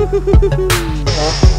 Huh?